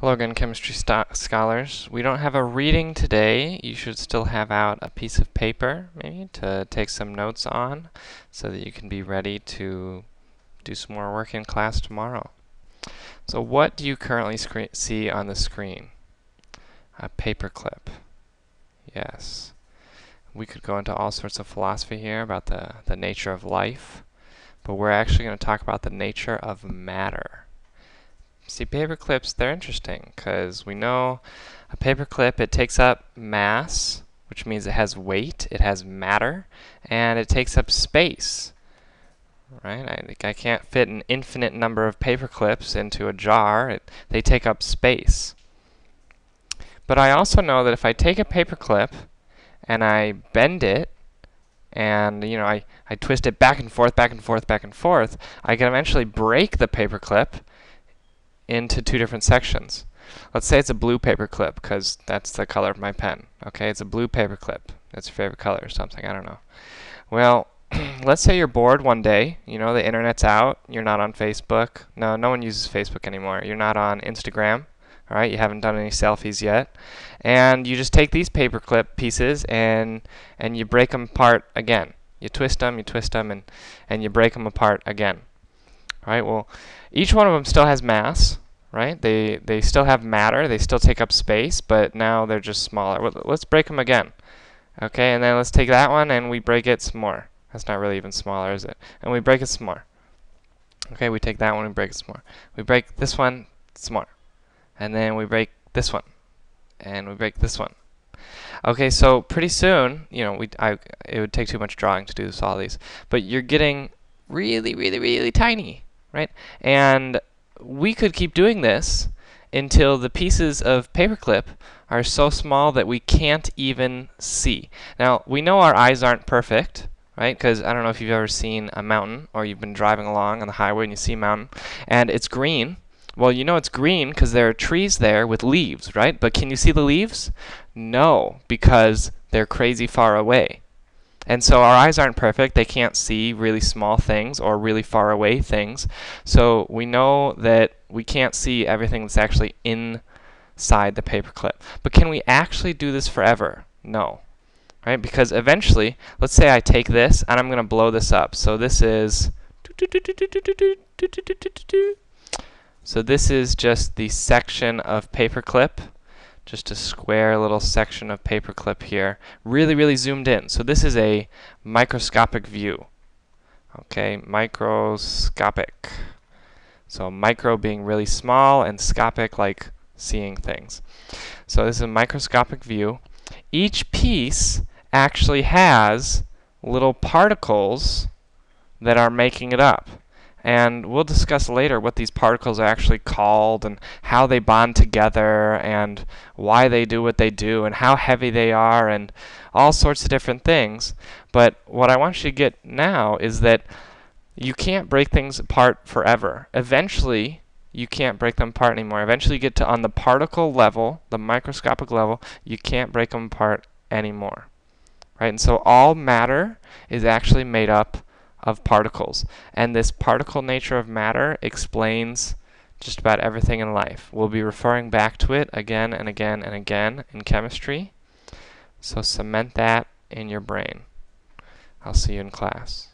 Hello again, chemistry scholars. We don't have a reading today. You should still have out a piece of paper, maybe, to take some notes on so that you can be ready to do some more work in class tomorrow. So what do you currently see on the screen? A paper clip. Yes. We could go into all sorts of philosophy here about the, the nature of life, but we're actually going to talk about the nature of matter. See, paper clips, they're interesting because we know a paper clip, it takes up mass, which means it has weight, it has matter, and it takes up space. Right? I, I can't fit an infinite number of paper clips into a jar. It, they take up space. But I also know that if I take a paper clip and I bend it, and you know I, I twist it back and forth, back and forth, back and forth, I can eventually break the paper clip into two different sections. Let's say it's a blue paper clip because that's the color of my pen. Okay, it's a blue paper clip. That's your favorite color or something. I don't know. Well, let's say you're bored one day. You know, the internet's out. You're not on Facebook. No, no one uses Facebook anymore. You're not on Instagram. All right, you haven't done any selfies yet. And you just take these paper clip pieces and and you break them apart again. You twist them, you twist them, and, and you break them apart again. Right, well, each one of them still has mass, right? They, they still have matter, they still take up space, but now they're just smaller. Let's break them again. Okay, and then let's take that one and we break it some more. That's not really even smaller, is it? And we break it some more. Okay, we take that one and break it some more. We break this one some more. And then we break this one. And we break this one. Okay, so pretty soon, you know, we I it would take too much drawing to do this all these, but you're getting really, really, really tiny right? And we could keep doing this until the pieces of paperclip are so small that we can't even see. Now, we know our eyes aren't perfect, right? Because I don't know if you've ever seen a mountain or you've been driving along on the highway and you see a mountain and it's green. Well, you know it's green because there are trees there with leaves, right? But can you see the leaves? No, because they're crazy far away. And so our eyes aren't perfect. They can't see really small things or really far away things. So we know that we can't see everything that's actually inside the paperclip. But can we actually do this forever? No. Right? Because eventually, let's say I take this and I'm going to blow this up. So this is so this is just the section of paperclip just a square little section of paperclip here, really, really zoomed in. So this is a microscopic view. Okay, microscopic. So micro being really small and scopic like seeing things. So this is a microscopic view. Each piece actually has little particles that are making it up. And we'll discuss later what these particles are actually called and how they bond together and why they do what they do and how heavy they are and all sorts of different things. But what I want you to get now is that you can't break things apart forever. Eventually, you can't break them apart anymore. Eventually, you get to on the particle level, the microscopic level, you can't break them apart anymore. Right? And so all matter is actually made up of particles. And this particle nature of matter explains just about everything in life. We'll be referring back to it again and again and again in chemistry. So cement that in your brain. I'll see you in class.